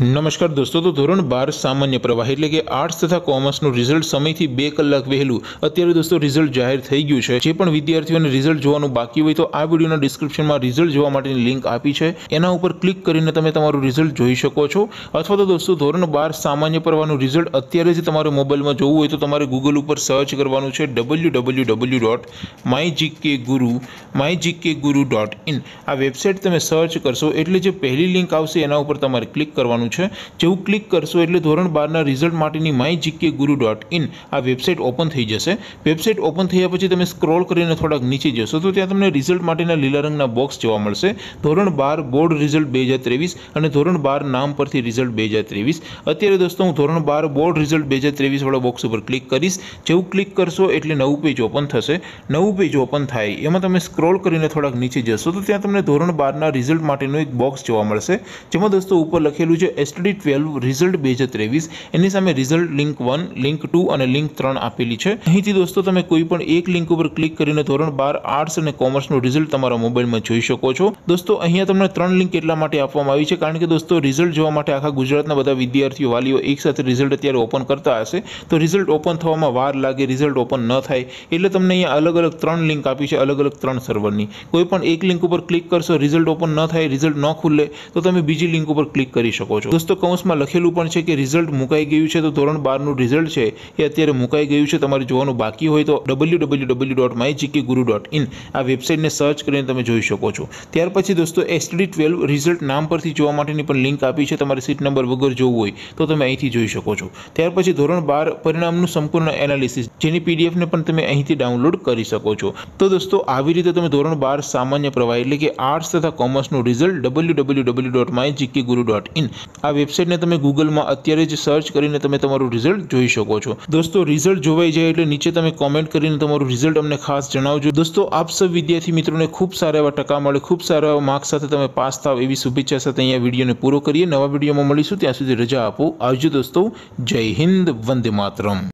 નમસ્કાર દોસ્તો, તો ધોરણ બાર સામાન્ય પ્રવાહ એટલે કે આર્ટ્સ તથા કોમર્સનું રિઝલ્ટ સમયથી બે કલાક વહેલું. અત્યારે દોસ્તો, રિઝલ્ટ જાહેર થઈ ગયું છે. જે પણ વિદ્યાર્થીઓને રિઝલ્ટ જોવાનું બાકી હોય તો આ વિડીયોના ડિસ્ક્રિપ્શનમાં રિઝલ્ટ જોવા માટેની લિંક આપી છે. એના ઉપર ક્લિક કરીને તમે તમારું રિઝલ્ટ જોઈ શકો છો. અથવા તો દોસ્તો, ધોરણ બાર સામાન્ય પ્રવાહનું રિઝલ્ટ અત્યારે જ તમારે મોબાઈલમાં જોવું હોય તો તમારે ગૂગલ ઉપર સર્ચ કરવાનું છે W W W dot my GK Guru my GK Guru dot in આ વેબસાઇટ તમે સર્ચ કરશો એટલે જે પહેલી લિંક આવશે એના ઉપર તમારે ક્લિક કરવાનું છે. જેવું ક્લિક કરશો એટલે ધોરણ બારના રિઝલ્ટ માટેની my GK Guru dot in આ વેબસાઇટ ઓપન થઈ જશે. વેબસાઇટ ઓપન થયા પછી તમે સ્ક્રોલ કરીને થોડાક નીચે જશો તો ત્યાં તમને રિઝલ્ટ માટેના લીલા રંગના બોક્સ જોવા મળશે. ધોરણ બાર બોર્ડ રિઝલ્ટ બે હજાર ત્રેવીસ અને ધોરણ બાર નામ પરથી રિઝલ્ટ બે હજાર ત્રેવીસ. અત્યારે દોસ્તો હું ધોરણ બાર બોર્ડ રિઝલ્ટ બે હજાર ત્રેવીસ વાળા બોક્સ ઉપર ક્લિક કરીશ. જેવું ક્લિક કરશો એટલે નવું પેજ ઓપન થશે. નવું પેજ ઓપન થાય, એમાં તમે સ્ક્રોલ કરીને થોડાક નીચે જશો તો ત્યાં તમને ધોરણ બારના રિઝલ્ટ માટેનું એક બોક્સ જોવા મળશે. જેમાં દોસ્તો ઉપર લખેલું છે એસટીડી ટ્વેલ્વ રિઝલ્ટ બે હજાર ત્રેવીસ. એની સામે result link one link two અને લિંક ત્રણ આપેલી છે. અહીંથી દોસ્તો, તમે કોઈ પણ એક લિંક ઉપર ક્લિક કરીને ધોરણ બાર આર્ટ્સ અને કોમર્સનું રિઝલ્ટ તમારા મોબાઈલમાં જોઈ શકો છો. દોસ્તો, અહીંયા તમને ત્રણ લિંક એટલા માટે આપવામાં આવી છે, કારણ કે દોસ્તો રિઝલ્ટ જોવા માટે આખા ગુજરાતના બધા વિદ્યાર્થીઓ, વાલીઓ એકસાથે રિઝલ્ટ અત્યારે ઓપન કરતા હશે. તો રિઝલ્ટ ઓપન થવામાં વાર લાગે રિઝલ્ટ ઓપન ન થાય, એટલે તમને અહીંયા અલગ અલગ ત્રણ લિંક આપી છે, અલગ અલગ ત્રણ સર્વરની કોઈ પણ એક લિંક ઉપર ક્લિક કરશો રિઝલ્ટ ઓપન ન થાય રિઝલ્ટ ન ખુલે, તો તમે બીજી લિંક ઉપર ક્લિક કરી શકો છો. દોસ્તો, કૌંસમાં લખેલું પણ છે કે રિઝલ્ટ મુકાઈ ગયું છે, તો ધોરણ બારનું રિઝલ્ટ છે એ અત્યારે મુકાઈ ગયું છે. તમારે જોવાનું બાકી હોય તો W W W dot my GK Guru dot in આ વેબસાઇટને સર્ચ કરીને તમે જોઈ શકો છો. ત્યાર પછી દોસ્તો એસટીડી ટ્વેલ્વ રિઝલ્ટ નામ પરથી જોવા માટેની પણ લિંક આપી છે. તમારે સીટ નંબર વગર જોવું હોય તો તમે અહીંથી જોઈ શકો છો. ત્યાર પછી ધોરણ બાર પરિણામનું સંપૂર્ણ એનાલિસિસ જેની પીડીએફને પણ તમે અહીંથી ડાઉનલોડ કરી શકો છો. તો દોસ્તો, આવી રીતે તમે ધોરણ બાર સામાન્ય પ્રવાહ એટલે કે આર્ટ્સ તથા કોમર્સનું result W W W dot my GK Guru dot in આ વેબસાઇટને તમે ગૂગલમાં અત્યારે જ સર્ચ કરીને તમે તમારું રિઝલ્ટ જોઈ શકો છો. દોસ્તો, રિઝલ્ટ જોવાઈ જાય એટલે નીચે તમે કોમેન્ટ કરીને તમારું રિઝલ્ટ અમને ખાસ જણાવજો. દોસ્તો, આપ સૌ વિદ્યાર્થી મિત્રોને ખૂબ સારા એવા ટકા મળે, ખૂબ સારા એવા માર્ક્સ સાથે તમે પાસ થાવ એવી શુભેચ્છા સાથે અહીંયા વિડીયોને પૂરો કરીએ. નવા વિડીયોમાં મળીશું, ત્યાં સુધી રજા આપો. આવજો દોસ્તો, જય હિન્દ, વંદે માતરમ.